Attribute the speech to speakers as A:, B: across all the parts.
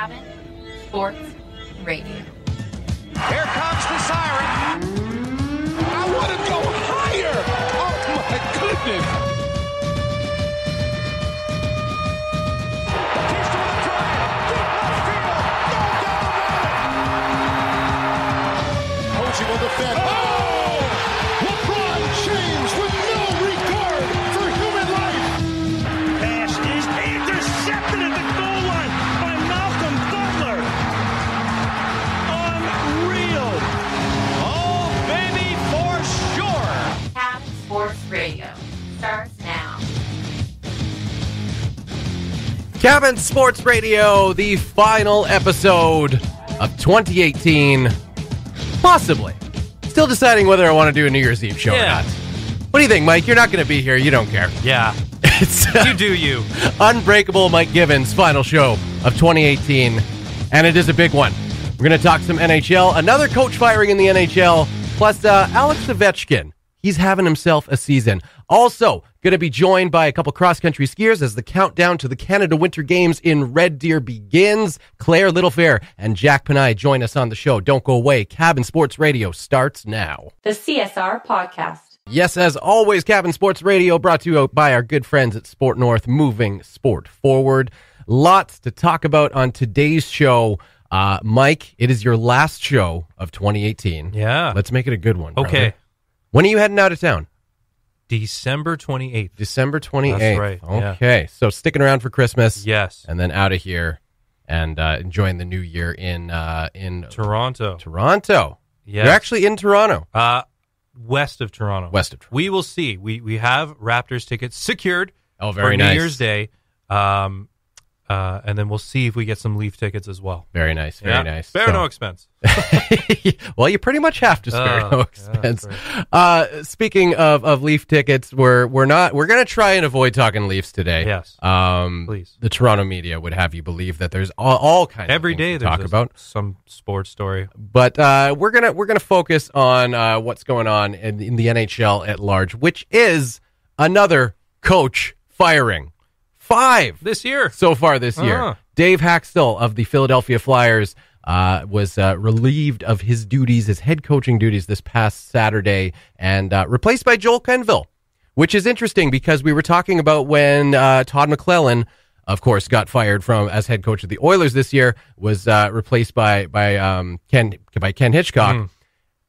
A: Cabin Sports Radio.
B: Here comes the siren. I want to go higher. Oh my goodness. He's trying
A: Cabin Sports Radio,
C: the final episode of 2018. Possibly. Still deciding whether I want to do a New Year's Eve show
D: Yeah.
C: or not. What do you think, Mike? You're not going to be here. You don't care.
D: Yeah,
C: It's uh,
D: you do you.
C: Unbreakable Mike Givens' final show of 2018, and it is a big one. We're going to talk some NHL, another coach firing in the NHL, plus uh, Alex Ovechkin. He's having himself a season. Also, going to be joined by a couple cross country skiers as the countdown to the Canada Winter Games in Red Deer begins. Clair Littlefair and Jack Panayi join us on the show. Don't go away. Cabin Sports Radio starts now.
A: The CSR Podcast.
C: Yes, as always, Cabin Sports Radio brought to you by our good friends at Sport North, moving sport forward. Lots to talk about on today's show. Uh, Mike, it is your last show of 2018.
D: Yeah.
C: Let's make it a good one. brother. When are you heading out of town?
D: December 28th.
C: December 28th.
D: That's right, yeah.
C: Okay. So sticking around for Christmas.
D: Yes.
C: And then out of here and uh, enjoying the new year in uh, in
D: Toronto.
C: Toronto.
D: Yes.
C: You're actually in Toronto.
D: uh, west of Toronto.
C: West of Toronto.
D: We will see. We we have Raptors tickets secured
C: Oh, very
D: for
C: nice.
D: New Year's Day. Um, uh, and then we'll see if we get some Leaf tickets as well.
C: Very nice. Very
D: Yeah.
C: nice.
D: Spare
C: So-
D: no expense.
C: well, you pretty much have to spare
D: Oh,
C: no expense.
D: that's
C: uh, speaking of, of Leaf tickets, we're we're not we're gonna try and avoid talking Leafs today.
D: Yes.
C: Um,
D: Please.
C: The Toronto media would have you believe that there's all, all kinds
D: Every
C: of
D: day
C: to talk about,
D: some sports story.
C: but uh, we're gonna we're gonna focus on uh, what's going on in, in the NHL at large, which is another coach firing. Five
D: This year.
C: so far this year.
D: Ah.
C: Dave Hakstol of the Philadelphia Flyers uh, was uh, relieved of his duties, his head coaching duties, this past Saturday, and uh, replaced by Joel Quenneville, which is interesting because we were talking about when uh, Todd McLellan, of course, got fired from as head coach of the Oilers this year, was uh, replaced by by um, Ken by Ken Hitchcock,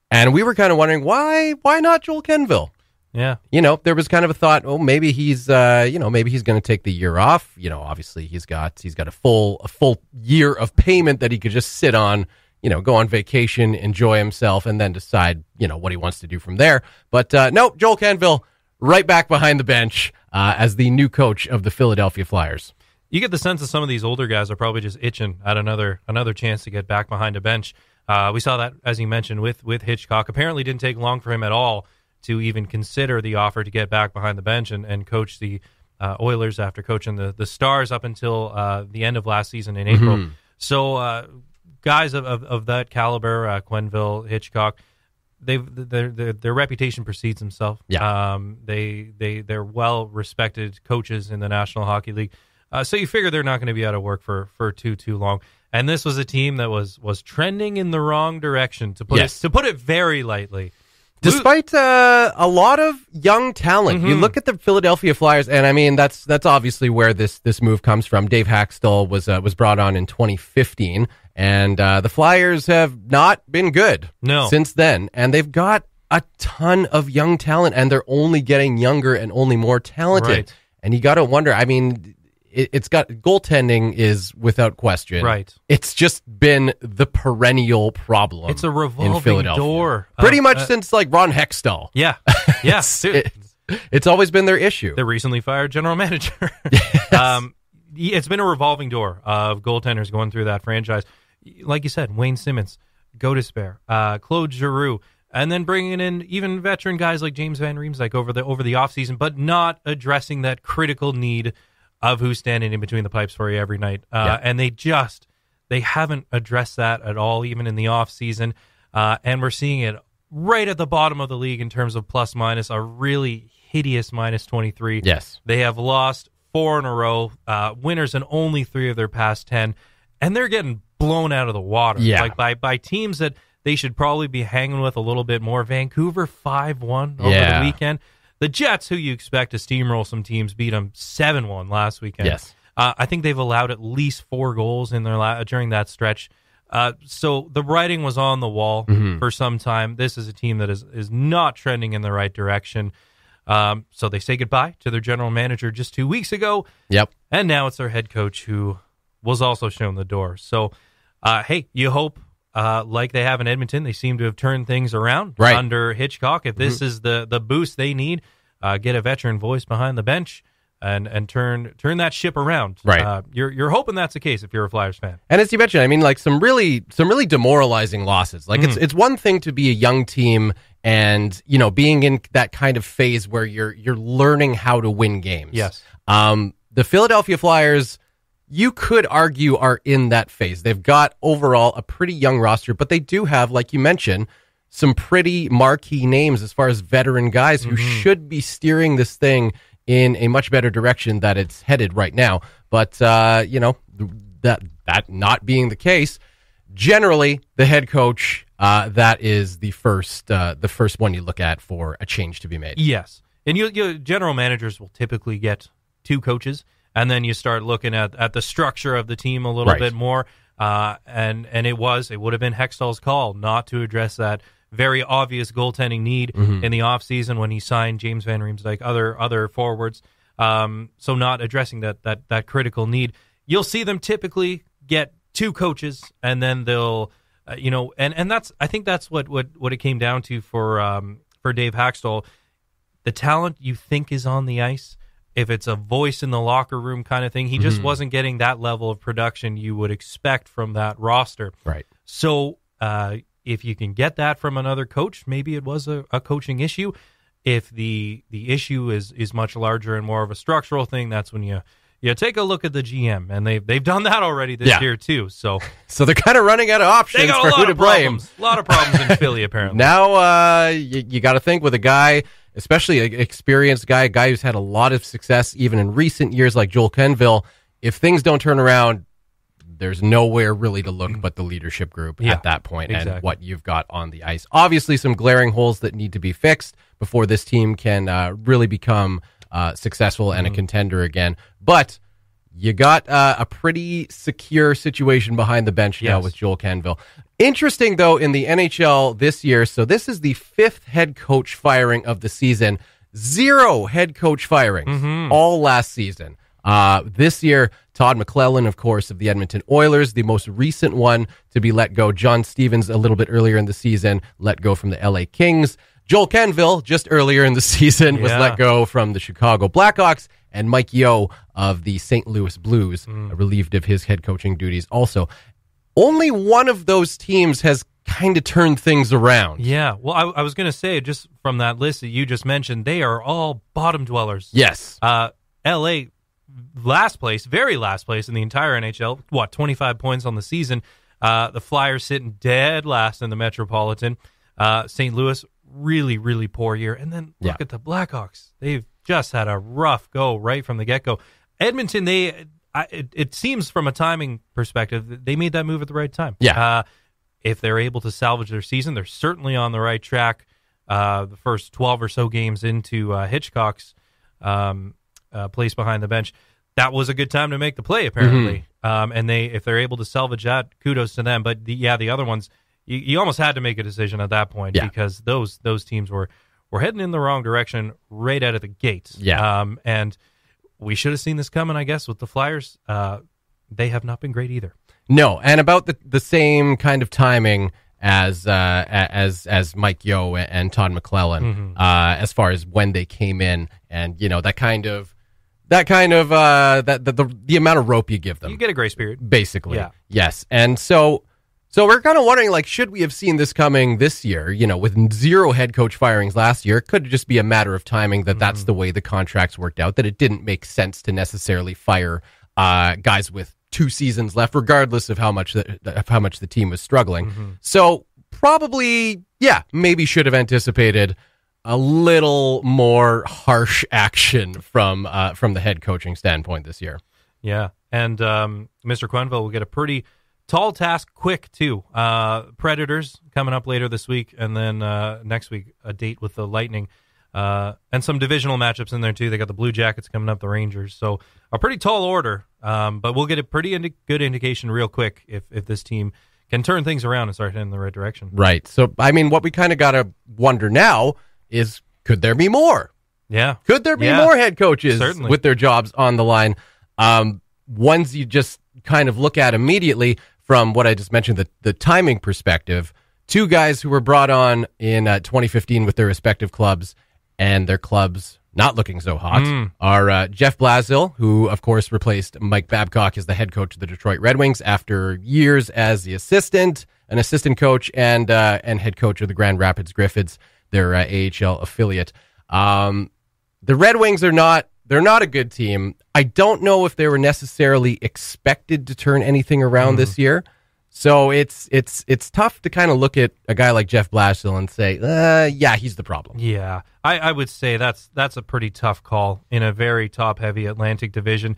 C: and we were kind of wondering why why not Joel Quenneville
D: Yeah.
C: you know, there was kind of a thought, oh, maybe he's, uh, you know, maybe he's going to take the year off. You know, obviously he's got he's got a full a full year of payment that he could just sit on, you know, go on vacation, enjoy himself, and then decide, you know, what he wants to do from there. But uh, no, Joel Quenneville right back behind the bench uh, as the new coach of the Philadelphia Flyers.
D: You get the sense that some of these older guys are probably just itching at another another chance to get back behind a bench. Uh, we saw that, as you mentioned, with with Hitchcock. Apparently, didn't take long for him at all to even consider the offer to get back behind the bench and, and coach the uh, Oilers after coaching the the Stars up until uh, the end of last season in April. So, uh, guys of, of, of that caliber, uh, Quenneville, Hitchcock, they've their, their their reputation precedes themselves.
C: Yeah.
D: Um, they they they're well respected coaches in the National Hockey League. Uh, so you figure they're not going to be out of work for for too too long. And this was a team that was was trending in the wrong direction to put
C: Yes.
D: it to put it very lightly.
C: Despite uh, a lot of young talent, you look at the Philadelphia Flyers, and I mean that's that's obviously where this this move comes from. Dave Hakstol was uh, was brought on in 2015, and uh, the Flyers have not been good
D: No.
C: since then, and they've got a ton of young talent, and they're only getting younger and only more talented.
D: Right.
C: And you got to wonder. I mean, it, it's got goaltending is without question
D: Right.
C: It's just been the perennial problem.
D: It's a
C: in
D: revolving door.
C: pretty
D: Uh,
C: much
D: uh,
C: since like Ron Hextall.
D: Yeah, yeah.
C: It's, it- it's always been their issue.
D: the recently fired general manager. um, it's been a revolving door of goaltenders going through that franchise. Like you said, Wayne Simmonds, go to spare, uh, Claude Giroux, and then bringing in even veteran guys like James Van Riemsdyk over the over the offseason, but not addressing that critical need of who's standing in between the pipes for you every night. Uh,
C: Yeah.
D: And they just they haven't addressed that at all, even in the offseason. Uh, and we're seeing it right at the bottom of the league in terms of plus minus, a really hideous minus 23.
C: Yes.
D: They have lost four in a row, uh, winners in only three of their past 10. and they're getting blown out of the water.
C: Yeah.
D: like by by teams that they should probably be hanging with a little bit more. Vancouver five one over
C: Yeah.
D: the weekend. The Jets, who you expect to steamroll some teams, beat them seven one last weekend.
C: Yes.
D: uh, I think they've allowed at least four goals in their la- during that stretch. Uh, so the writing was on the wall
C: Mm-hmm.
D: for some time. This is a team that is is not trending in the right direction. Um, so they say goodbye to their general manager just two weeks ago.
C: Yep.
D: And now it's their head coach who was also shown the door. So, uh, hey, you hope, uh, like they have in Edmonton, they seem to have turned things around
C: Right. Mm-hmm.
D: under Hitchcock. If this is the the boost they need, uh, get a veteran voice behind the bench and and turn turn that ship around.
C: Right.
D: Uh, you're you're hoping that's the case if you're a Flyers fan.
C: And as you mentioned, I mean, like some really, some really demoralizing losses. Like it's, it's one thing to be a young team and you know being in that kind of phase where you're you're learning how to win games.
D: Yes.
C: Um, the Philadelphia Flyers, you could argue, are in that phase. They've got overall a pretty young roster, but they do have, like you mentioned, some pretty marquee names as far as veteran guys who should be steering this thing in a much better direction that it's headed right now. But uh, you know that that not being the case, generally the head coach uh, that is the first uh, the first one you look at for a change to be made.
D: Yes, and you, you general managers will typically get two coaches, and then you start looking at at the structure of the team a little
C: Right.
D: bit more. Uh, and and it was it would have been Hextall's call not to address that very obvious goaltending need
C: Mm-hmm.
D: in the offseason when he signed James Van Riemsdyk, other other forwards. Um, so not addressing that that that critical need. You'll see them typically get two coaches, and then they'll, uh, you know, and and that's I think that's what what what it came down to for um for Dave Hakstol the talent you think is on the ice, if it's a voice in the locker room kind of thing, he just wasn't getting that level of production you would expect from that roster.
C: Right.
D: So uh, if you can get that from another coach, maybe it was a, a coaching issue. If the the issue is is much larger and more of a structural thing, that's when you you take a look at the GM, and they've they've done that already this
C: Yeah.
D: year too. So
C: So they're kind of running out of
D: they
C: options
D: got
C: for
D: a
C: who
D: lot
C: to
D: of
C: blame.
D: problems. A lot of problems in Philly apparently.
C: Now, uh, you, you got to think with a guy, especially an experienced guy, a guy who's had a lot of success even in recent years, like Joel Quenneville. If things don't turn around, there's nowhere really to look but the leadership group
D: Yeah,
C: at that point and
D: exactly.
C: what you've got on the ice. Obviously, some glaring holes that need to be fixed before this team can uh, really become uh, successful and a contender again. But you got uh, a pretty secure situation behind the bench now with Joel Quenneville. Interesting, though, in the NHL this year. So, this is the fifth head coach firing of the season. Zero head coach firings all last season. Uh, this year, Todd McLellan, of course, of the Edmonton Oilers, the most recent one to be let go. John Stevens, a little bit earlier in the season, let go from the LA Kings. Joel Quenneville, just earlier in the season, was let go from the Chicago Blackhawks. And Mike Yeo of the St. Louis Blues, uh, relieved of his head coaching duties also. Only one of those teams has kind of turned things around.
D: Yeah, well, I, I was going to say just from that list that you just mentioned, they are all bottom dwellers.
C: Yes.
D: Uh, L.A. last place, very last place in the entire NHL. What twenty five points on the season. Uh, the Flyers sitting dead last in the Metropolitan. Uh, St. Louis really really poor year, and then look
C: Yeah.
D: at the Blackhawks. They've just had a rough go right from the get go. Edmonton, they I, it, it seems from a timing perspective they made that move at the right time.
C: Yeah.
D: Uh, if they're able to salvage their season, they're certainly on the right track. Uh, the first 12 or so games into uh, Hitchcock's um, uh, place behind the bench, that was a good time to make the play, apparently. Um, and they, if they're able to salvage that, kudos to them. But the, yeah, the other ones, you, you almost had to make a decision at that point
C: Yeah.
D: because those those teams were were heading in the wrong direction right out of the gates.
C: Yeah.
D: Um, and we should have seen this coming, I guess, with the Flyers. Uh, they have not been great either.
C: No, and about the the same kind of timing as uh, as as Mike Yeo and Todd McLellan uh, as far as when they came in, and you know that kind of that kind of uh, that the, the the amount of rope you give them,
D: You get a grace period.
C: basically.
D: Yeah.
C: Yes, and so so we're kind of wondering, like, should we have seen this coming this year? You know, with zero head coach firings last year, could it just be a matter of timing that that's the way the contracts worked out. That it didn't make sense to necessarily fire uh, guys with two seasons left, regardless of how much the, of how much the team was struggling. So probably, yeah, maybe should have anticipated a little more harsh action from uh, from the head coaching standpoint this year.
D: Yeah, and um, Mr. Quenneville will get a pretty tall task quick too. Uh, Predators coming up later this week, and then uh, next week a date with the Lightning. Uh, and some divisional matchups in there too. They got the Blue Jackets coming up, the Rangers. So a pretty tall order, um, but we'll get a pretty indi- good indication real quick if if this team can turn things around and start heading in the right direction.
C: Right. So, I mean, what we kind of got to wonder now is could there be more?
D: Yeah,
C: Could there be
D: Yeah.
C: more head coaches
D: Certainly.
C: with their jobs on the line? Um, ones you just kind of look at immediately from what I just mentioned, the, the timing perspective. Two guys who were brought on in uh, 2015 with their respective clubs and their clubs not looking so hot
D: Hmm.
C: are uh, Jeff Blashill, who, of course, replaced Mike Babcock as the head coach of the Detroit Red Wings after years as the assistant, an assistant coach, and uh, and head coach of the Grand Rapids Griffins, their uh, AHL affiliate. Um, the Red Wings are not they're not a good team. I don't know if they were necessarily expected to turn anything around this year. So it's it's it's tough to kind of look at a guy like Jeff Blashill and say, uh, yeah, he's the problem.
D: Yeah, I, I would say that's that's a pretty tough call in a very top heavy Atlantic division.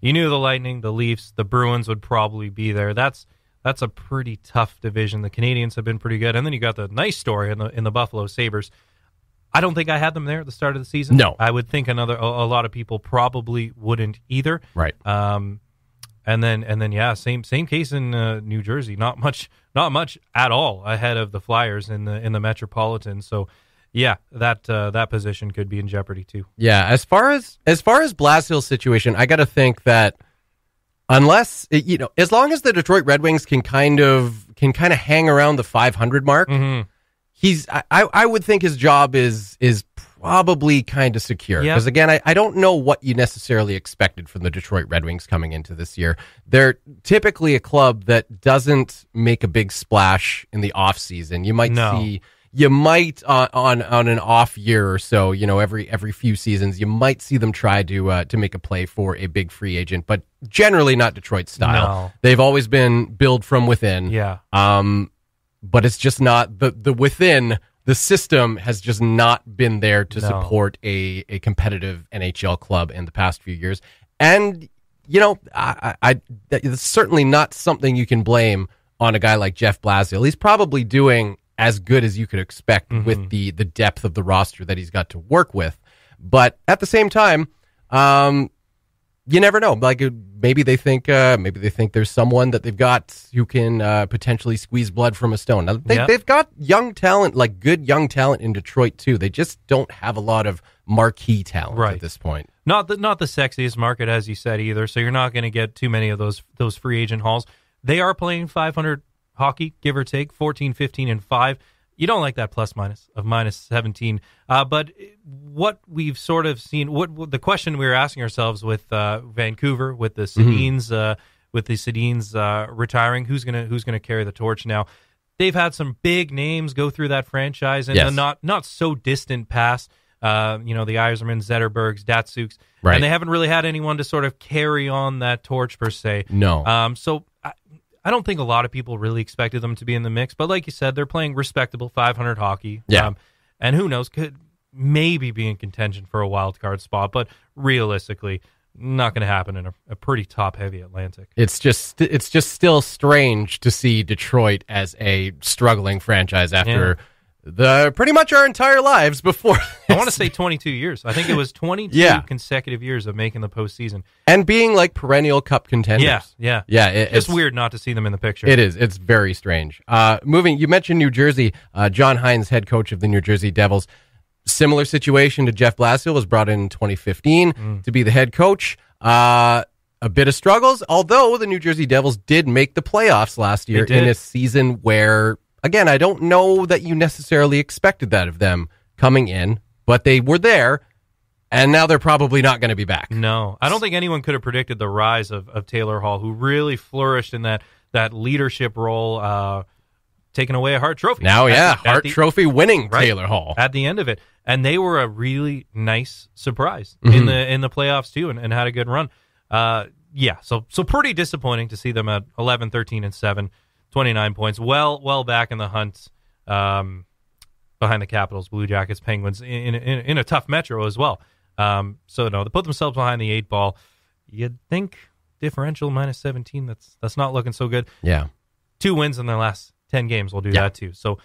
D: You knew the Lightning, the Leafs, the Bruins would probably be there. That's that's a pretty tough division. The Canadiens have been pretty good, and then you got the nice story in the in the Buffalo Sabres. I don't think I had them there at the start of the season.
C: No.
D: I would think another a, a lot of people probably wouldn't either.
C: Right.
D: Um, and then and then yeah, same same case in uh, New Jersey. Not much, not much at all ahead of the Flyers in the in the Metropolitan. So yeah, that uh, that position could be in jeopardy too.
C: Yeah, as far as as far as Blashill's situation, I got to think that unless you know, as long as the Detroit Red Wings can kind of can kind of hang around the 500 mark,
D: Mm-hmm.
C: He's I, I would think his job is is probably kind of secure because again I, I don't know what you necessarily expected from the Detroit Red Wings coming into this year. They're typically a club that doesn't make a big splash in the off season. You might
D: No.
C: see you might on, on on an off year or so, you know, every every few seasons, you might see them try to uh, to make a play for a big free agent, but generally not Detroit style.
D: No.
C: They've always been build from within.
D: Yeah,
C: Um, but it's just not the the within the system has just not been there to
D: No.
C: support a a competitive NHL club in the past few years. And you know, I, I, it's certainly not something you can blame on a guy like Jeff Blashill. He's probably doing as good as you could expect
D: Mm-hmm.
C: with the the depth of the roster that he's got to work with. But at the same time, um, you never know. Like uh, maybe they think uh, maybe they think there's someone that they've got who can uh, potentially squeeze blood from a stone. Now, they. They've got young talent, like good young talent in Detroit too. They just don't have a lot of marquee talent
D: Right.
C: at this point.
D: not the not the sexiest market as you said either. So you're not going to get too many of those those free agent hauls. They are playing 500 hockey, give or take 14, 15, and five. You don't like that plus minus of minus 17. Uh, but what we've sort of seen, what, what the question we were asking ourselves with uh, Vancouver, with the Sedins, uh, with the Sedins uh, retiring, who's gonna who's gonna carry the torch now? They've had some big names go through that franchise in
C: Yes.
D: the not not so distant past. Uh, you know, the Yzerman, Zetterbergs, Datsyuks,
C: Right.
D: and they haven't really had anyone to sort of carry on that torch per se.
C: No.
D: Um, so I, I don't think a lot of people really expected them to be in the mix, but like you said, they're playing respectable 500 hockey. Um,
C: Yeah.
D: and who knows, could maybe be in contention for a wild card spot, but realistically, not going to happen in a, a pretty top heavy Atlantic.
C: it's just it's just still strange to see Detroit as a struggling franchise after the pretty much our entire lives before.
D: I want to say 22 years. I think it was 22
C: Yeah.
D: consecutive years of making the postseason.
C: and being like perennial cup contenders.
D: Yeah, yeah.
C: Yeah, it,
D: It's
C: it's
D: weird not to see them in the picture.
C: It is. It's very strange. Uh, moving, you mentioned New Jersey. Uh, John Hynes, head coach of the New Jersey Devils. Similar situation to Jeff Blashill was brought in in 2015
D: Mm.
C: to be the head coach. Uh, a bit of struggles, although the New Jersey Devils did make the playoffs last year in a season where, again, I don't know that you necessarily expected that of them coming in, but they were there, and now they're probably not going to be back.
D: No, I don't think anyone could have predicted the rise of, of Taylor Hall, who really flourished in that that leadership role, uh, taking away a Hart Trophy.
C: Now,
D: At
C: yeah,
D: at
C: Hart
D: the-
C: Trophy winning
D: Right.
C: Taylor Hall.
D: at the end of it, and they were a really nice surprise
C: Mm-hmm.
D: in the in the playoffs too, and, and had a good run. Uh, yeah, so so pretty disappointing to see them at 11, 13, and 7, 29 points, well well back in the hunt. Um, behind the Capitals, Blue Jackets, Penguins in in, in a tough metro as well. Um, so no, they put themselves behind the eight ball. You'd think differential minus 17. That's that's not looking so good.
C: Yeah.
D: Two wins in their last 10 games will do
C: Yeah.
D: that too. So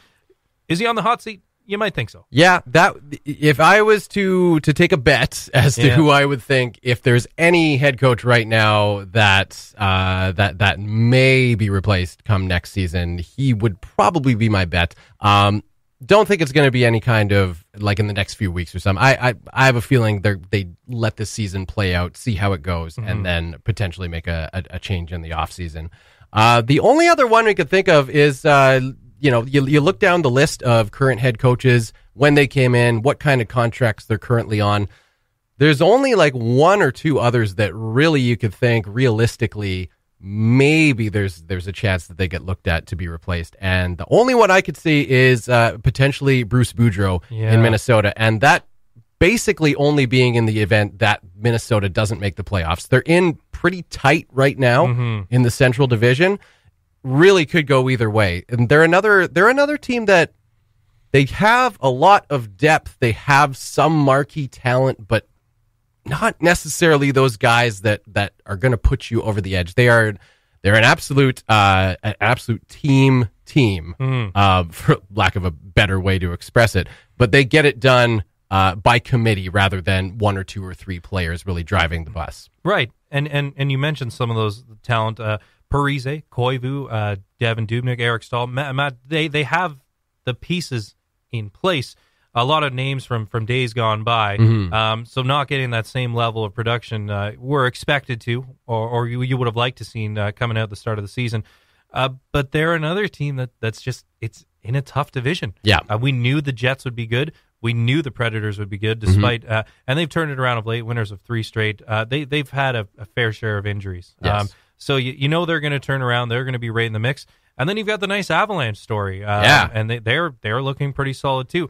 D: is he on the hot seat? You might think so.
C: Yeah, that if I was to to take a bet as to
D: Yeah.
C: who I would think if there's any head coach right now that uh, that that may be replaced come next season, he would probably be my bet. Um, don't think it's going to be any kind of like in the next few weeks or something. I I, I have a feeling they they let this season play out, see how it goes, and then potentially make a, a, a change in the off season. Uh, the only other one we could think of is, uh, you know, you, you look down the list of current head coaches when they came in, what kind of contracts they're currently on. There's only like one or two others that really you could think realistically maybe there's there's a chance that they get looked at to be replaced. And the only one I could see is uh, potentially Bruce Boudreau
D: Yeah.
C: in Minnesota, and that basically only being in the event that Minnesota doesn't make the playoffs. They're in pretty tight right now in the Central Division. Really could go either way. And they're another they're another team that they have a lot of depth. They have some marquee talent, but not necessarily those guys that that are going to put you over the edge. They are they're an absolute uh, an absolute team team, uh, for lack of a better way to express it. But they get it done uh, by committee rather than one or two or three players really driving the bus.
D: Right. And and and you mentioned some of those talent uh Parise, Koivu, uh Devan Dubnyk, Eric Staal, Matt, Matt they they have the pieces in place. A lot of names from from days gone by. Um, so not getting that same level of production uh, we're expected to, or, or you, you would have liked to seen uh, coming out at the start of the season. Uh, but they're another team that that's just it's in a tough division.
C: Yeah.
D: uh, we knew the Jets would be good. We knew the Predators would be good, despite uh, and they've turned it around of late. Winners of three straight. Uh, they they've had a, a fair share of injuries.
C: Yes.
D: So you, you know they're going to turn around. They're going to be right in the mix. And then you've got the nice Avalanche story. Uh,
C: Yeah.
D: and they, they're they're looking pretty solid too.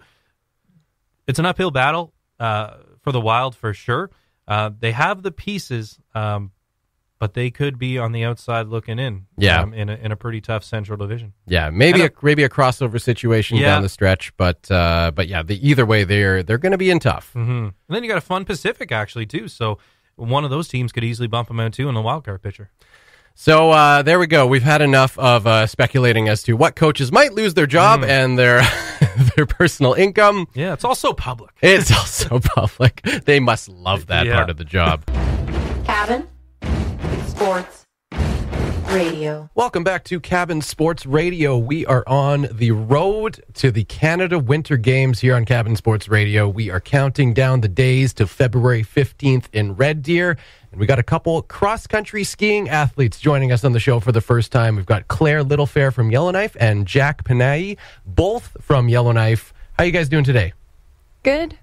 D: It's an uphill battle uh, for the Wild for sure. Uh, they have the pieces, um, but they could be on the outside looking in.
C: Yeah.
D: um, in a, in a pretty tough Central Division.
C: Yeah, maybe a maybe a crossover situation
D: Yeah.
C: down the stretch, but uh, but yeah, the, either way, they're they're going to be in tough.
D: hmm And then you got a fun Pacific actually too. So one of those teams could easily bump them out too in the wild card picture.
C: So uh, there we go. We've had enough of uh, speculating as to what coaches might lose their job and their their personal income.
D: Yeah, it's also public.
C: It's also public. They must love that
D: Yeah.
C: part of the job.
A: Cabin Sports Radio.
C: Welcome back to Cabin Sports Radio. We are on the road to the Canada Winter Games here on Cabin Sports Radio. We are counting down the days to February 15th in Red Deer. And we got a couple cross country skiing athletes joining us on the show for the first time. We've got Clair Littlefair from Yellowknife and Jack Panayi, both from Yellowknife. How you guys doing today?
E: Good.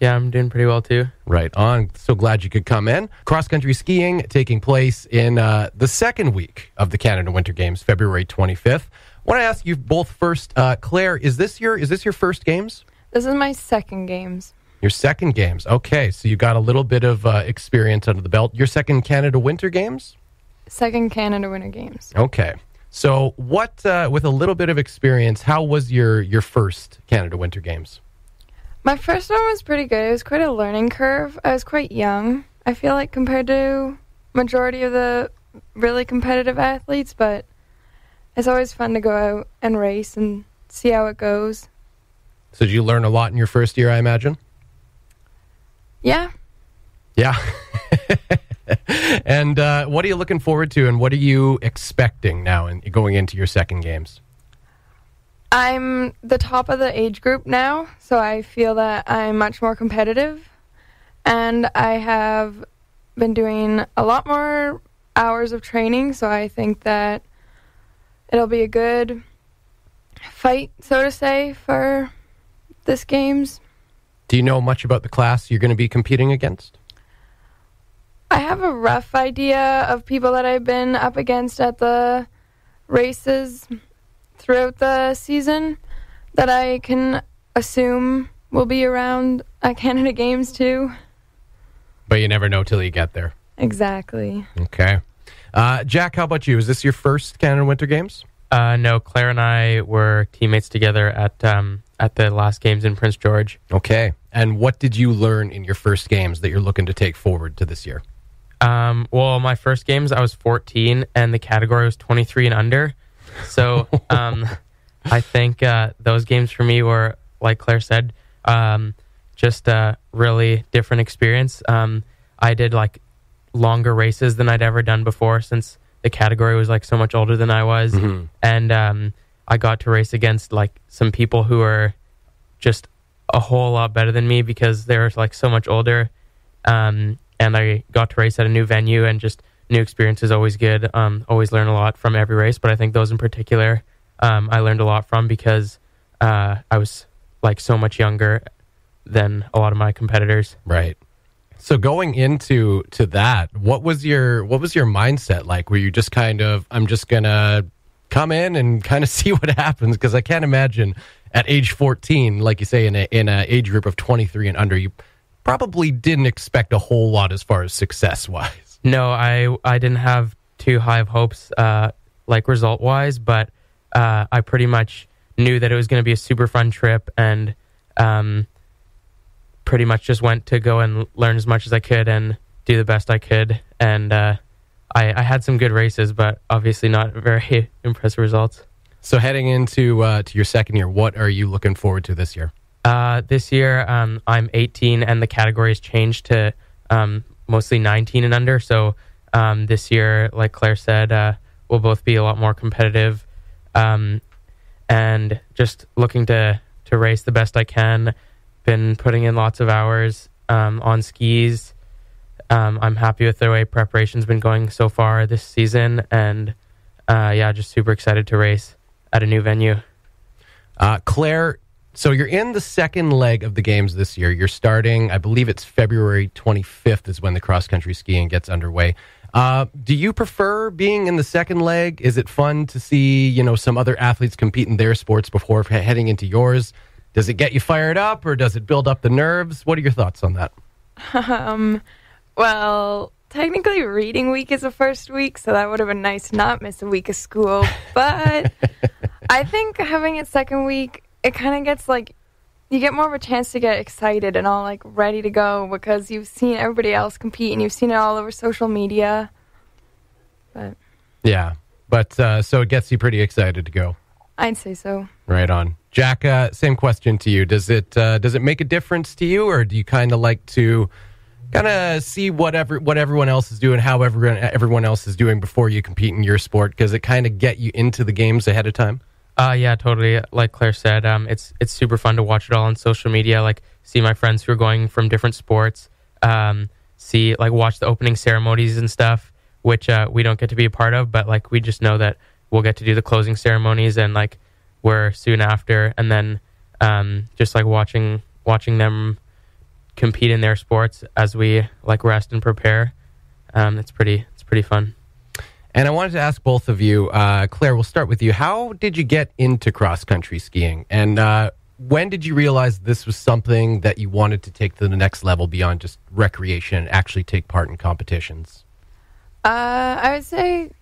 F: Yeah, I'm doing pretty well too.
C: Right on. So glad you could come in. Cross country skiing taking place in uh, the second week of the Canada Winter Games, February 25th. want to ask you both first, uh, Clair, is this your is this your first games?
E: This is my second games.
C: Your second games. Okay, so you got a little bit of uh, experience under the belt. Your second Canada Winter Games.
E: Second Canada Winter Games.
C: Okay. So what uh, with a little bit of experience, how was your your first Canada Winter Games?
E: My first one was pretty good. It was quite a learning curve. I was quite young. I feel like compared to majority of the really competitive athletes, but it's always fun to go out and race and see how it goes.
C: So did you learn a lot in your first year, I imagine?
E: Yeah.
C: Yeah. and uh, what are you looking forward to, and what are you expecting now in going into your second games?
E: I'm the top of the age group now, so I feel that I'm much more competitive. And I have been doing a lot more hours of training, so I think that it'll be a good fight, so to say, for this games.
C: Do you know much about the class you're going to be competing against?
E: I have a rough idea of people that I've been up against at the races throughout the season that I can assume will be around at Canada Games too.
C: But you never know till you get there.
E: Exactly.
C: Okay. Uh, Jack, how about you? Is this your first Canada Winter Games?
F: Uh, no, Clair and I were teammates together at um, at the last games in Prince George.
C: Okay. And what did you learn in your first games that you're looking to take forward to this year?
F: Um, well, my first games, I was 14, and the category was 23 and under. So um, I think uh, those games for me were, like Clair said, um, just a really different experience. Um, I did like longer races than I'd ever done before since the category was like so much older than I was. And um, I got to race against like some people who are just a whole lot better than me because they were like so much older. Um, and I got to race at a new venue and just new experience is always good. Um, always learn a lot from every race, but I think those in particular, um, I learned a lot from because uh, I was like so much younger than a lot of my competitors.
C: Right. So going into to that, what was your what was your mindset like? Were you just kind of I'm just gonna come in and kind of see what happens? Because I can't imagine at age 14, like you say, in a in a age group of 23 and under, you probably didn't expect a whole lot as far as success wise.
F: No, I I didn't have too high of hopes, uh, like result wise, but uh, I pretty much knew that it was going to be a super fun trip, and um, pretty much just went to go and learn as much as I could and do the best I could. And uh, I, I had some good races, but obviously not very impressive results.
C: So heading into uh, to your second year, what are you looking forward to this year?
F: Uh, this year, um, I'm 18, and the category has changed to um, mostly 19 and under. So um, this year, like Clair said, uh, we'll both be a lot more competitive, um, and just looking to to race the best I can. Been putting in lots of hours um, on skis. Um, I'm happy with the way preparation's been going so far this season, and uh, yeah, just super excited to race at a new venue.
C: Uh, Clair, so you're in the second leg of the games this year. You're starting, I believe it's February 25th is when the cross country skiing gets underway. Uh, do you prefer being in the second leg? Is it fun to see you know some other athletes compete in their sports before heading into yours? Does it get you fired up, or does it build up the nerves? What are your thoughts on that?
E: Um, well, technically, reading week is the first week, so that would have been nice to not miss a week of school. But I think having it second week, it kind of gets like you get more of a chance to get excited and all like ready to go because you've seen everybody else compete and you've seen it all over social media. But
C: Yeah, but uh, so it gets you pretty excited to go.
E: I'd say so.
C: Right on, Jack. Uh, same question to you. Does it uh, does it make a difference to you, or do you kind of like to kind of see whatever what everyone else is doing, how everyone everyone else is doing before you compete in your sport? Because it kind of get you into the games ahead of time.
F: Uh, yeah, totally. Like Clair said, um, it's it's super fun to watch it all on social media. Like see my friends who are going from different sports. Um, see like watch the opening ceremonies and stuff, which uh, we don't get to be a part of, but like we just know that we'll get to do the closing ceremonies and like we're soon after, and then um, just like watching watching them compete in their sports as we like rest and prepare. Um, it's pretty it's pretty fun.
C: And I wanted to ask both of you, uh, Clair. We'll start with you. How did you get into cross country skiing, and uh, when did you realize this was something that you wanted to take to the next level beyond just recreation and actually take part in competitions?
E: Uh, I would say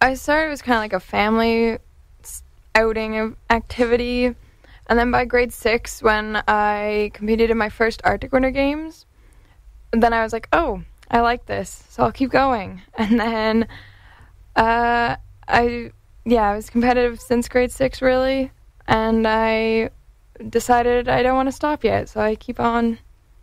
E: I started it was kind of like a family outing of activity, and then by grade six, when I competed in my first Arctic Winter Games, then I was like, oh, I like this, so I'll keep going. And then, uh, I yeah, I was competitive since grade six really, and I decided I don't want to stop yet, so I keep on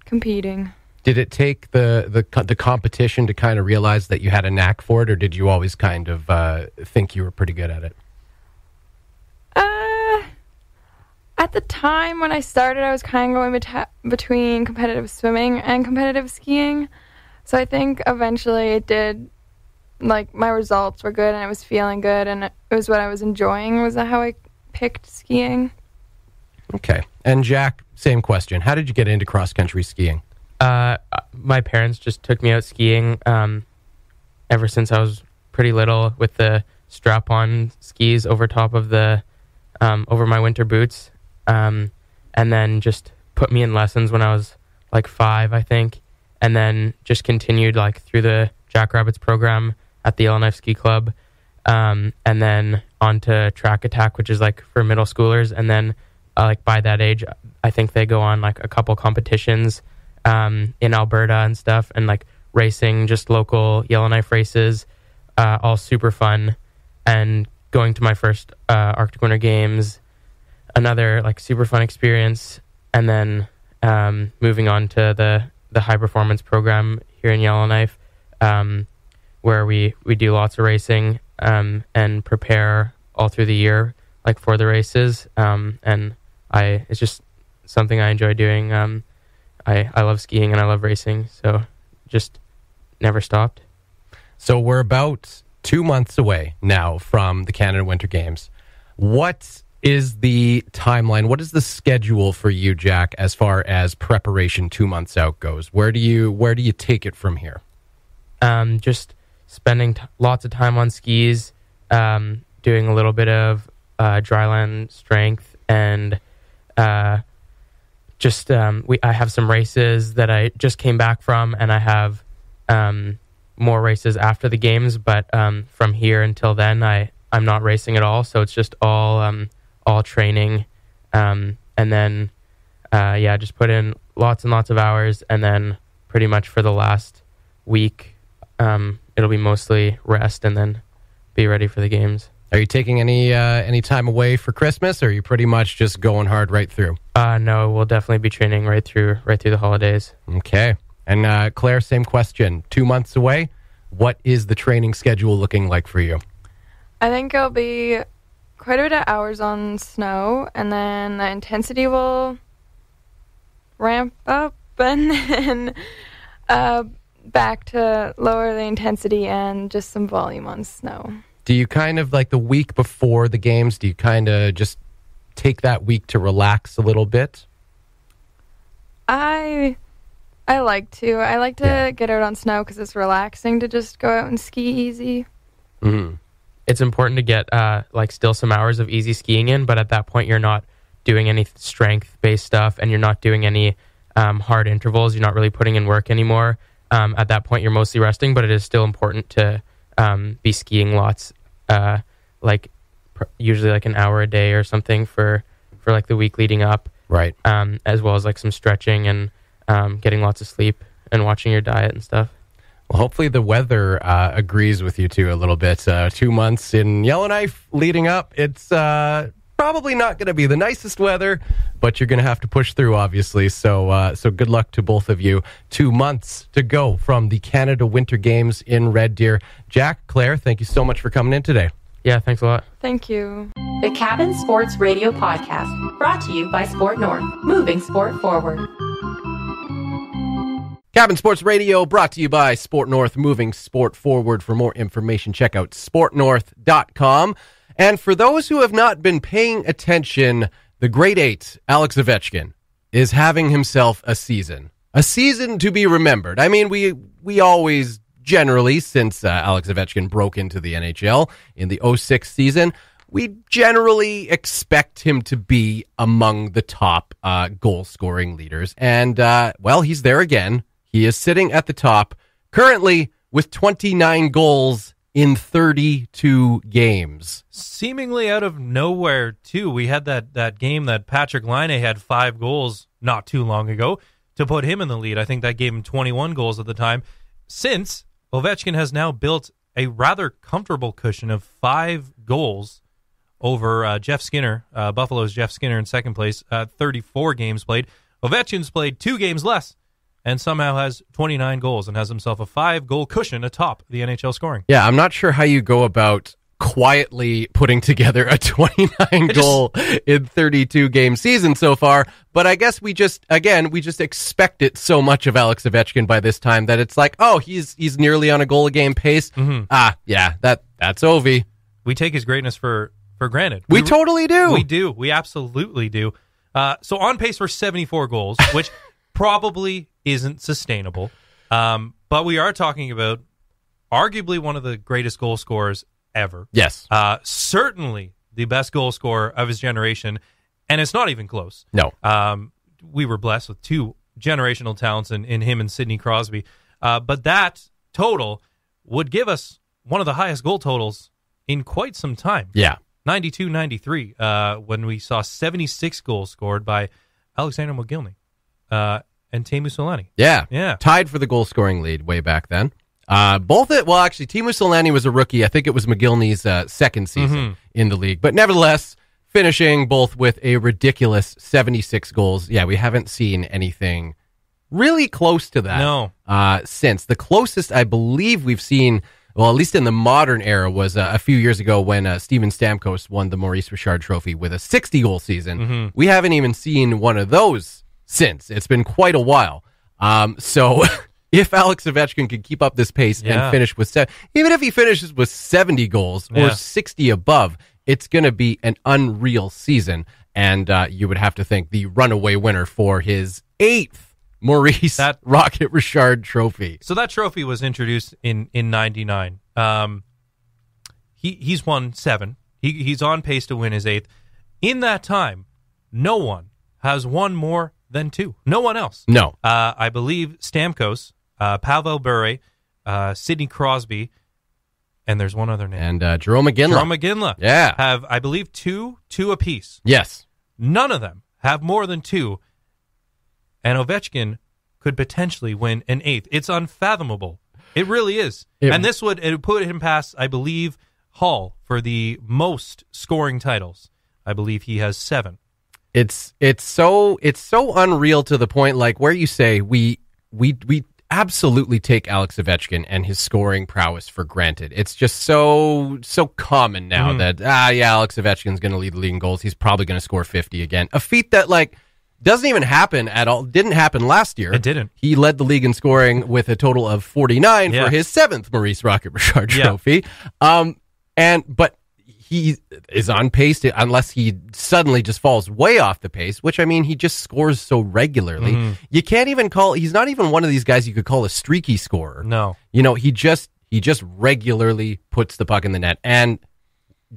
E: competing.
C: Did it take the the the competition to kind of realize that you had a knack for it, or did you always kind of uh, think you were pretty good at it?
E: Uh, at the time when I started, I was kind of going beta- between competitive swimming and competitive skiing. So I think eventually it did, like, my results were good and I was feeling good and it was what I was enjoying. Was that how I picked skiing?
C: Okay. And Jack, same question. How did you get into cross country skiing?
F: Uh, my parents just took me out skiing um, ever since I was pretty little with the strap-on skis over top of the um, over my winter boots, um, and then just put me in lessons when I was like five, I think, and then just continued like through the Jackrabbits program at the Yellowknife Ski Club, um, and then on to Track Attack, which is like for middle schoolers, and then uh, like by that age, I think they go on like a couple competitions um, in Alberta and stuff, and like racing, just local Yellowknife races, uh, all super fun, and going to my first uh, Arctic Winter Games, another like super fun experience, and then um, moving on to the the high performance program here in Yellowknife, um, where we we do lots of racing um, and prepare all through the year, like for the races, um, and I it's just something I enjoy doing. Um, I I love skiing and I love racing, so just never stopped.
C: So we're about two months away now from the Canada Winter Games. What is the timeline? What is the schedule for you, Jack, as far as preparation two months out goes? Where do you where do you take it from here?
F: um, just spending t- lots of time on skis, um, doing a little bit of uh, dryland strength, and uh, just um, we. I have some races that I just came back from, and I have um, more races after the games. But um, from here until then, I I'm not racing at all. So it's just all um, all training, um, and then uh, yeah, just put in lots and lots of hours, and then pretty much for the last week um, it'll be mostly rest and then be ready for the games.
C: Are you taking any uh, any time away for Christmas, or are you pretty much just going hard right through?
F: Uh, no, we'll definitely be training right through right through the holidays.
C: Okay. And uh, Clair, same question. Two months away. What is the training schedule looking like for you?
E: I think it'll be quite a bit of hours on snow, and then the intensity will ramp up, and then uh, back to lower the intensity and just some volume on snow.
C: Do you kind of like the week before the games? Do you kind of just take that week to relax a little bit?
E: I I like to. I like to
C: Yeah.
E: get out on snow because it's relaxing to just go out and ski easy.
C: Mm-hmm.
F: It's important to get uh, like still some hours of easy skiing in, but at that point you're not doing any strength based stuff, and you're not doing any um, hard intervals. You're not really putting in work anymore. Um, at that point, you're mostly resting, but it is still important to um, be skiing lots, uh, like pr- usually like an hour a day or something for for like the week leading up.
C: Right.
F: um, as well as like some stretching and um, getting lots of sleep and watching your diet and stuff.
C: Well, hopefully the weather uh, agrees with you too a little bit. Uh, two months in Yellowknife leading up, it's uh, probably not going to be the nicest weather, but you're going to have to push through, obviously. So, uh, so good luck to both of you. Two months to go from the Canada Winter Games in Red Deer. Jack, Clair, thank you so much for coming in today.
F: Yeah, thanks a lot.
E: Thank you.
A: The Cabin Sports Radio Podcast, brought to you by Sport North, moving sport forward.
C: Cabin Sports Radio brought to you by Sport North, moving sport forward. For more information, check out sportnorth.com. And for those who have not been paying attention, the great eight, Alex Ovechkin, is having himself a season. A season to be remembered. I mean, we we always generally, since uh, Alex Ovechkin broke into the NHL in the 06 season, we generally expect him to be among the top uh, goal scoring leaders. And, uh, well, he's there again. He is sitting at the top currently with 29 goals in 32 games.
D: seemingly out of nowhere too. We had that that game that Patrik Laine had five goals not too long ago to put him in the lead. I think that gave him 21 goals at the time. Since Ovechkin has now built a rather comfortable cushion of five goals over uh, Jeff Skinner, uh, Buffalo's Jeff Skinner in second place, uh, 34 games played. Ovechkin's played two games less and somehow has 29 goals and has himself a five goal cushion atop the NHL scoring.
C: Yeah, I'm not sure how you go about quietly putting together a 29
D: just-
C: goal in 32 game season so far, but I guess we just again, we just expect it so much of Alex Ovechkin by this time that it's like, "Oh, he's he's nearly on a goal a game pace."
D: Mm-hmm.
C: Ah, yeah, that that's Ovi.
D: We take his greatness for, for granted.
C: We totally do.
D: We do. We absolutely do. Uh, so on pace for 74 goals, which probably isn't sustainable. Um, but we are talking about arguably one of the greatest goal scorers ever.
C: Yes.
D: Uh, certainly the best goal scorer of his generation, and it's not even close.
C: No.
D: Um, we were blessed with two generational talents in, in him and Sidney Crosby. Uh, but that total would give us one of the highest goal totals in quite some time.
C: Yeah.
D: 92 93, uh, when we saw 76 goals scored by Alexander Mogilny. Uh, and Teemu Selanne.
C: Yeah.
D: Yeah.
C: Tied for the goal scoring lead way back then. Uh, both it, well, actually, Teemu Selanne was a rookie. I think it was Mogilny's uh, second season
D: Mm-hmm.
C: in the league. But nevertheless, finishing both with a ridiculous 76 goals. Yeah, we haven't seen anything really close to that
D: No.
C: uh, since. The closest I believe we've seen, well, at least in the modern era, was uh, a few years ago when uh, Steven Stamkos won the Maurice Richard Trophy with a 60 goal season.
D: Mm-hmm.
C: We haven't even seen one of those since. It's been quite a while. Um, so if Alex Ovechkin can keep up this pace
D: Yeah.
C: and finish with se- even if he finishes with 70 goals or 60 above, it's going to be an unreal season. And uh, you would have to think the runaway winner for his eighth Maurice
D: That-
C: Rocket Richard Trophy.
D: So that trophy was introduced in in '99. Um, he he's won seven. He he's on pace to win his eighth. In that time, no one has won more than two. No one else.
C: No.
D: Uh, I believe Stamkos, uh, Pavel Bure, uh, Sidney Crosby, and there's one other name.
C: And uh, Jarome Iginla.
D: Jarome Iginla.
C: Yeah.
D: Have I believe two two apiece.
C: yes.
D: None of them have more than two. And Ovechkin could potentially win an eighth. It's unfathomable. It really is.
C: It-
D: and this would it would put him past, I believe, Hull for the most scoring titles. I believe he has seven.
C: It's it's so it's so unreal to the point like where you say we we we absolutely take Alex Ovechkin and his scoring prowess for granted. It's just so so common now
D: Mm-hmm.
C: that ah yeah Alex Ovechkin's going to lead the league in goals. He's probably going to score 50 again. A feat that like doesn't even happen at all. Didn't happen last year.
D: It didn't.
C: He led the league in scoring with a total of 49
D: Yeah.
C: for his seventh Maurice Rocket Richard
D: Yeah.
C: trophy. Um and but he is on pace to, unless he suddenly just falls way off the pace, which I mean, he just scores so regularly.
D: Mm-hmm.
C: You can't even call, he's not even one of these guys you could call a streaky scorer.
D: No.
C: You know, he just, he just regularly puts the puck in the net and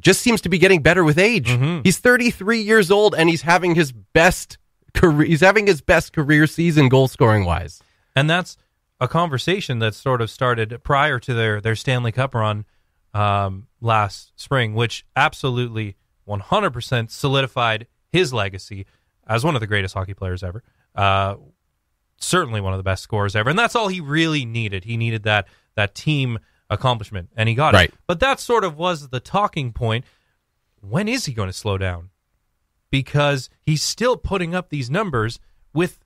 C: just seems to be getting better with age.
D: Mm-hmm.
C: He's 33 years old and he's having his best career, he's having his best career season goal scoring wise.
D: And that's a conversation that sort of started prior to their, their Stanley Cup run um, last spring, which absolutely 100% solidified his legacy as one of the greatest hockey players ever. Uh, certainly one of the best scorers ever. And that's all he really needed. He needed that, that team accomplishment, and he got
C: Right.
D: it. But that sort of was the talking point. When is he going to slow down? Because he's still putting up these numbers with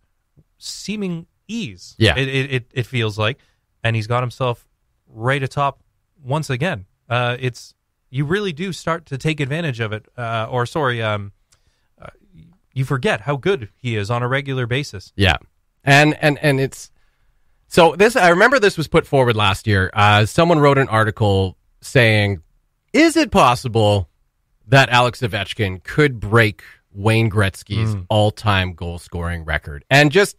D: seeming ease.
C: Yeah.
D: it it, it, it feels like, and he's got himself right atop once again. Uh, it's you really do start to take advantage of it, uh, or sorry, um, uh, you forget how good he is on a regular basis.
C: Yeah, and and and it's so this. I remember this was put forward last year. Uh, someone wrote an article saying, "Is it possible that Alex Ovechkin could break Wayne Gretzky's
D: Hmm.
C: all-time goal scoring record?" And just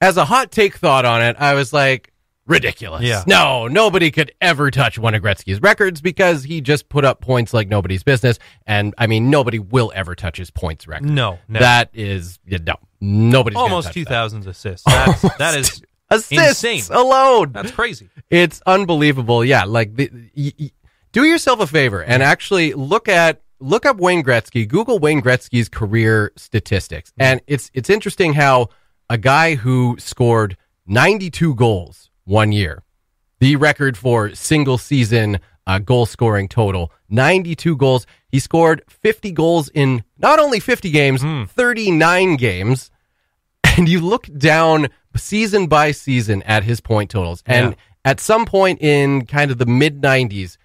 C: as a hot take thought on it, I was like. Ridiculous.
D: Yeah.
C: No, nobody could ever touch one of Gretzky's records because he just put up points like nobody's business. And I mean, nobody will ever touch his points record.
D: No, never.
C: That is, yeah, no, nobody's
D: almost two thousand assists. That's, that is
C: assists
D: insane.
C: alone.
D: That's crazy.
C: It's unbelievable. Yeah, like the, y- y- do yourself a favor and actually look at look up Wayne Gretzky. Google Wayne Gretzky's career statistics, mm-hmm. and it's it's interesting how a guy who scored 92 goals one year, the record for single season uh, goal scoring total, 92 goals. He scored 50 goals in not only 50 games, 39 games and you look down season by season at his point totals, and
D: Yeah.
C: at some point in kind of the mid 90s,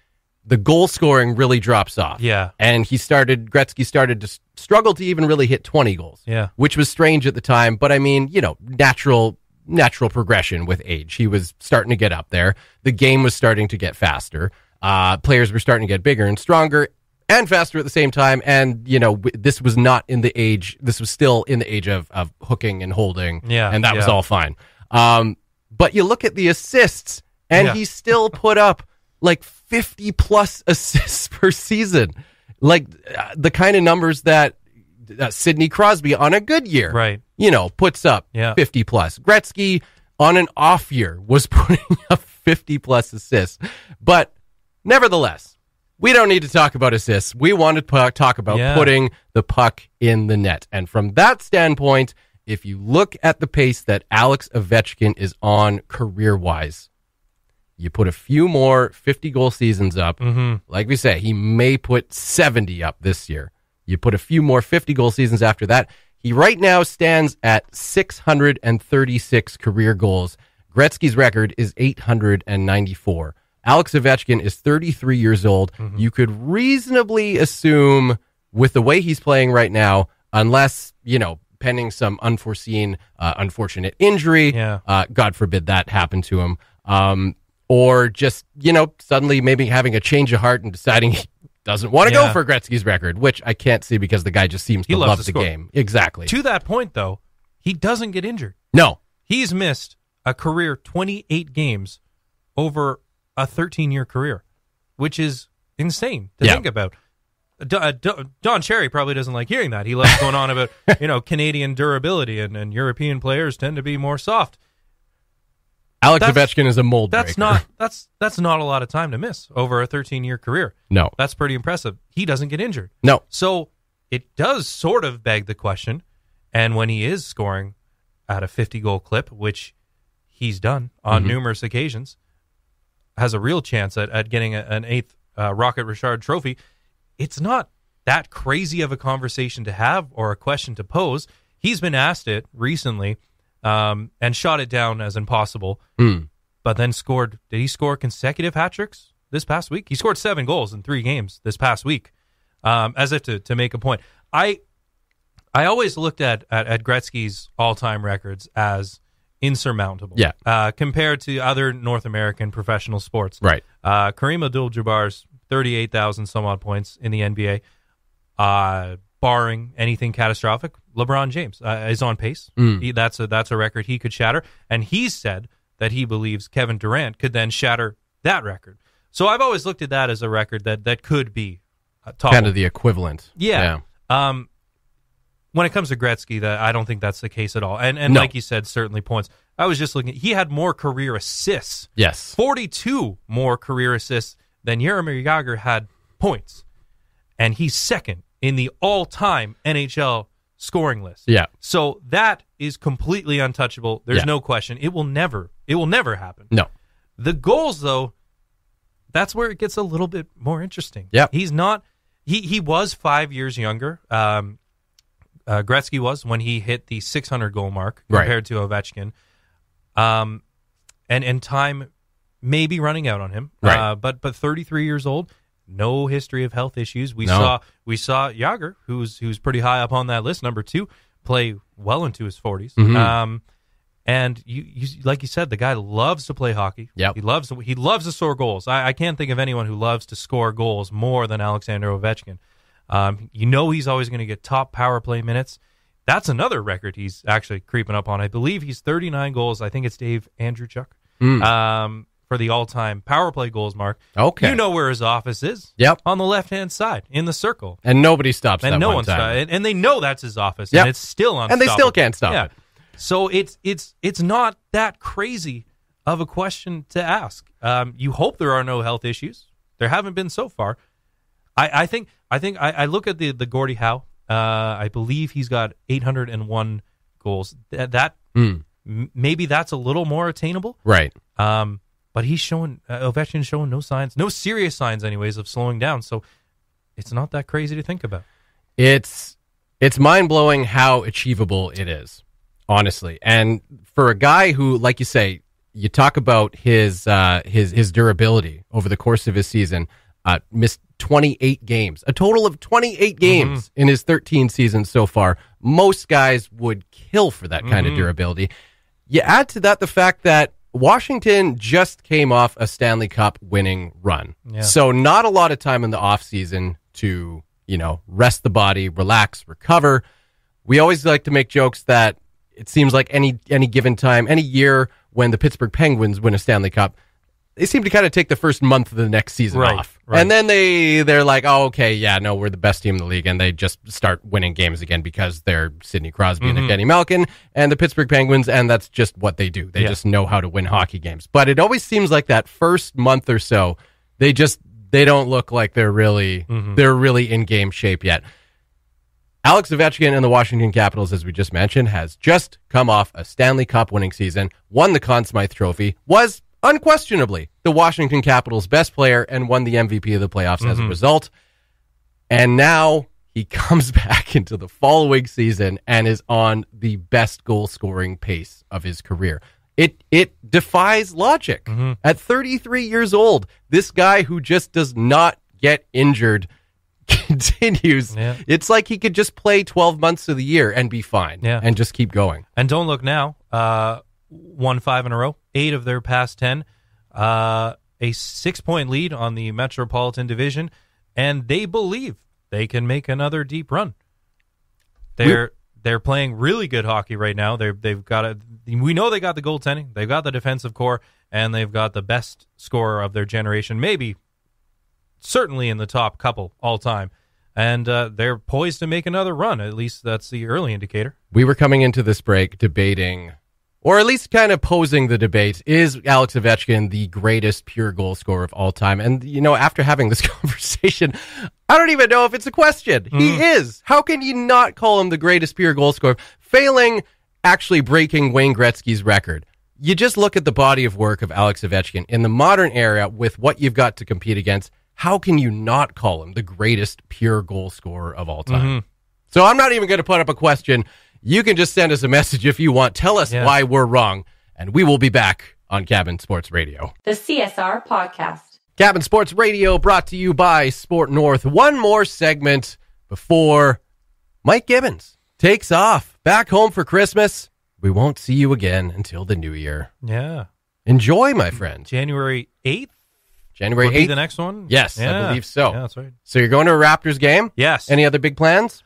C: the goal scoring really drops off.
D: Yeah.
C: And he started, Gretzky started to struggle to even really hit 20 goals.
D: Yeah.
C: Which was strange at the time, but I mean, you know, natural. Natural progression with age. He was starting to get up there. The game was starting to get faster. Uh, players were starting to get bigger and stronger and faster at the same time. And you know, w- this was not in the age. This was still in the age of of hooking and holding.
D: Yeah,
C: and that was all fine. Um, but you look at the assists, and
D: Yeah.
C: he still put up like fifty plus assists per season, like uh, the kind of numbers that uh, Sidney Crosby on a good year,
D: Right.
C: You know, puts up
D: Yeah.
C: fifty plus. Gretzky on an off year was putting up fifty plus assists, but nevertheless. We don't need to talk about assists. We want to pu- talk about
D: Yeah.
C: putting the puck in the net. And from that standpoint, if you look at the pace that Alex Ovechkin is on career wise, you put a few more 50 goal seasons up. Like we say, he may put 70 up this year. You put a few more 50 goal seasons after that. He right now stands at 636 career goals. Gretzky's record is 894. Alex Ovechkin is 33 years old. You could reasonably assume, with the way he's playing right now, unless, you know, pending some unforeseen, uh, unfortunate injury,
D: Yeah.
C: uh, God forbid that happened to him, um, or just, you know, suddenly maybe having a change of heart and deciding he doesn't want to
D: Yeah.
C: go for Gretzky's record, which I can't see because the guy just seems
D: He
C: to
D: loves
C: love
D: to
C: the game. Exactly.
D: To that point, though, he doesn't get injured.
C: No.
D: He's missed a career 28 games over a 13 year career, which is insane to
C: Yeah.
D: think about. Uh, Don Cherry probably doesn't like hearing that. He loves going on about you know Canadian durability and, and European players tend to be more soft.
C: Alex
D: That's-
C: Ovechkin is a mold
D: That's
C: breaker.
D: not that's that's not a lot of time to miss over a 13 year career.
C: No.
D: That's pretty impressive. He doesn't get injured.
C: No.
D: So it does sort of beg the question. And when he is scoring at a 50 goal clip, which he's done on
C: Mm-hmm.
D: numerous occasions, has a real chance at, at getting a, an eighth uh, Rocket Richard trophy. It's not that crazy of a conversation to have or a question to pose. He's been asked it recently um, and shot it down as impossible, but then scored. Did he score consecutive hat tricks this past week? He scored seven goals in three games this past week, um, as if to, to make a point. I I always looked at, at, at Gretzky's all time records as insurmountable.
C: Yeah.
D: Uh, compared to other North American professional sports.
C: Right.
D: Uh, Kareem Abdul Jabbar's 38,000 some odd points in the NBA, uh, barring anything catastrophic, LeBron James uh, is on pace. He, that's, a, that's a record he could shatter. And he's said that he believes Kevin Durant could then shatter that record. So I've always looked at that as a record that, that could be uh, top.
C: Kind of the equivalent.
D: Yeah. Um, when it comes to Gretzky, that I don't think that's the case at all. And and
C: No.
D: like you said, certainly points. I was just looking. He had more career assists,
C: Yes.
D: forty-two more career assists than Jaromir Jagr had points, and he's second in the all-time NHL scoring list.
C: Yeah.
D: So that is completely untouchable. There's
C: Yeah.
D: no question. It will never. It will never happen.
C: No.
D: The goals, though, that's where it gets a little bit more interesting.
C: Yeah.
D: he's not. He he was five years younger. Um, uh, Gretzky was when he hit the 600 goal mark
C: Right.
D: compared to Ovechkin. Um, and and time may be running out on him.
C: Right.
D: Uh, but but 33 years old, no history of health issues. We
C: No.
D: saw we saw Jagr, who's who's pretty high up on that list, number two, play well into his 40s.
C: Mhm.
D: Um, and you, you like you said, the guy loves to play hockey.
C: Yeah,
D: he loves to, he loves to score goals. I, I can't think of anyone who loves to score goals more than Alexander Ovechkin. Um, you know he's always going to get top power play minutes. That's another record he's actually creeping up on. I believe he's 39 goals. I think it's Dave Andreychuk um, for the all-time power play goals mark.
C: Okay.
D: You know where his office is.
C: Yep.
D: On the left-hand side in the circle.
C: And nobody stops
D: And no
C: one
D: and, they know that's his office,
C: Yep.
D: and it's still on.
C: And they still can't stop
D: yeah.
C: it.
D: So it's it's it's not that crazy of a question to ask. Um, you hope there are no health issues. There haven't been so far. I, I think I think I, I look at the the Gordie Howe. Uh, I believe he's got 801 goals. That, that
C: Mm.
D: m- maybe that's a little more attainable.
C: Right.
D: Um, but he's showing uh, Ovechkin's showing no signs, no serious signs, anyways, of slowing down. So it's not that crazy to think about.
C: It's it's mind blowing how achievable it is, honestly. And for a guy who, like you say, you talk about his uh, his his durability over the course of his season, uh, missed 28 games, a total of 28 games in his 13 seasons so far. Most guys would kill for that kind of durability. You add to that the fact that Washington just came off a Stanley Cup winning run.
D: Yeah.
C: So not a lot of time in the offseason to, you know, rest the body, relax, recover. We always like to make jokes that it seems like any any given time, any year when the Pittsburgh Penguins win a Stanley Cup, they seem to kind of take the first month of the next season
D: Right,
C: off.
D: right.
C: And then they they're like, "Oh, okay, yeah, no, we're the best team in the league." And they just start winning games again because they're Sidney Crosby
D: Mm-hmm.
C: and Evgeny Malkin and the Pittsburgh Penguins and that's just what they do. They
D: Yeah.
C: just know how to win hockey games. But it always seems like that first month or so, they just they don't look like they're really
D: Mm-hmm.
C: they're really in game shape yet. Alex Ovechkin and the Washington Capitals, as we just mentioned, has just come off a Stanley Cup winning season, won the Conn Smythe Trophy, was unquestionably the Washington Capitals' best player, and won the MVP of the playoffs as a result. And now he comes back into the following season and is on the best goal scoring pace of his career. It it defies logic. At 33 years old, this guy who just does not get injured continues.
D: Yeah.
C: It's like he could just play 12 months of the year and be fine
D: Yeah.
C: and just keep going.
D: And don't look now. Uh, won five in a row, eight of their past ten. Uh, a six point lead on the Metropolitan Division, and they believe they can make another deep run. They're they're playing really good hockey right now. They're they've got a we know they got the goaltending, they've got the defensive core, and they've got the best scorer of their generation, maybe certainly in the top couple all time. And uh, they're poised to make another run. At least that's the early indicator.
C: We were coming into this break debating, or at least kind of posing the debate: Is Alex Ovechkin the greatest pure goal scorer of all time? And you know, after having this conversation, I don't even know if it's a question. He hmm. is. How can you not call him the greatest pure goal scorer, failing actually breaking Wayne Gretzky's record? You just look at the body of work of Alex Ovechkin in the modern era with what you've got to compete against. How can you not call him the greatest pure goal scorer of all time? Mm-hmm. So I'm not even going to put up a question. You can just send us a message if you want. Tell us
D: Yeah.
C: why we're wrong, and we will be back on Cabin Sports Radio.
A: The CSR Podcast.
C: Cabin Sports Radio brought to you by Sport North. One more segment before Mike Gibbons takes off back home for Christmas. We won't see you again until the new year.
D: Yeah.
C: Enjoy, my friend.
D: January 8th
C: January
D: would be
C: 8th.
D: the next one?
C: Yes, I believe so.
D: Yeah, that's right.
C: So you're going to a Raptors game?
D: Yes.
C: Any other big plans?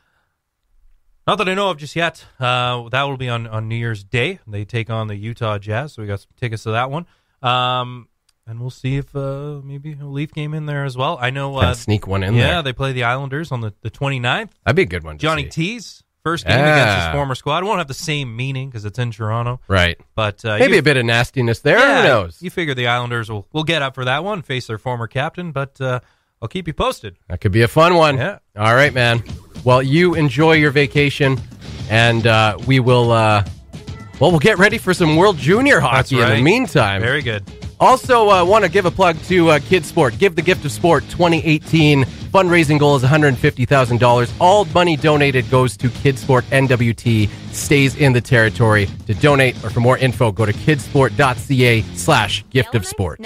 D: Not that I know of just yet. Uh, that will be on, on New Year's Day. They take on the Utah Jazz, so we got some tickets to that one. Um, and we'll see if uh, maybe a Leaf game in there as well. I know. Uh,
C: sneak one in there.
D: yeah,
C: there.
D: they play the Islanders on the, the 29th.
C: That'd be a good one.
D: Johnny
C: see.
D: T's first game against his former squad. It won't have the same meaning because it's in Toronto.
C: Right.
D: But uh,
C: Maybe
D: you-
C: a bit of nastiness there.
D: Yeah,
C: Who knows?
D: You figure the Islanders will, will get up for that one, face their former captain, but uh, I'll keep you posted.
C: That could be a fun one.
D: Yeah.
C: All right, man. Well, you enjoy your vacation, and uh, we will. Uh, well, we'll get ready for some World Junior hockey in the meantime.
D: Very good.
C: Also, uh, want to give a plug to uh, Kids Sport. Give the Gift of Sport 2018 fundraising goal is $150,000. All money donated goes to Kids Sport. NWT stays in the territory. To donate or for more info, go to kidsport.ca slash gift of sport.